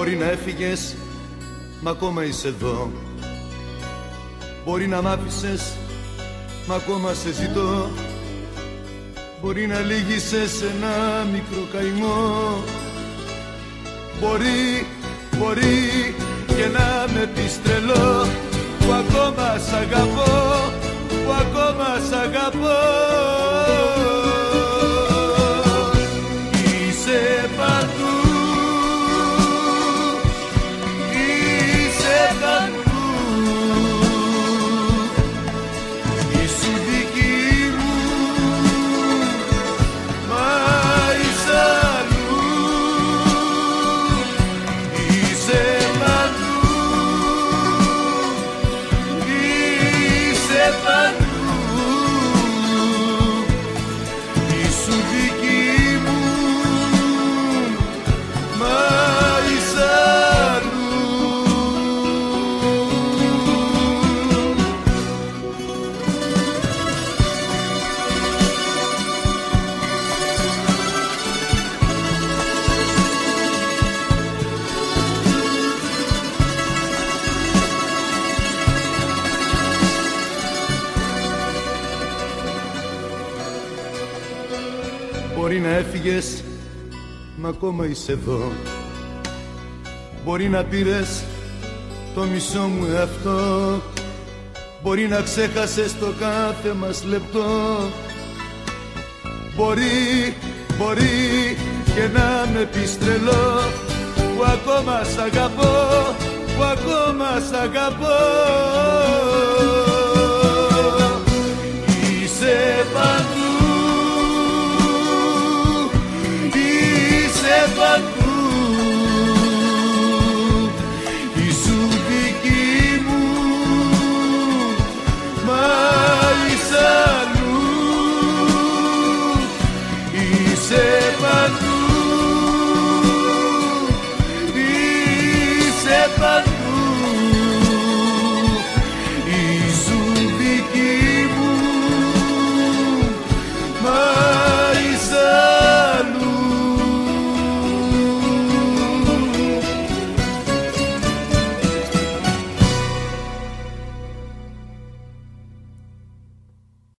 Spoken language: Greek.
Μπορεί να έφυγες, μα ακόμα είσαι εδώ. Μπορεί να μ' άφησες, μα ακόμα σε ζητώ. Μπορεί να λύγησες ένα μικρό καημό. Μπορεί, μπορεί και να με πεις τρελό Που ακόμα σ' αγαπώ, Ήσου Μπορεί να έφυγες, μα ακόμα είσαι εδώ. Μπορεί να πήρες το μισό μου εαυτό. Μπορεί να ξέχασες το κάθε μας λεπτό. Μπορεί, μπορεί και να με πεις τρελό Που ακόμα σ' αγαπώ, που ακόμα σ' αγαπώ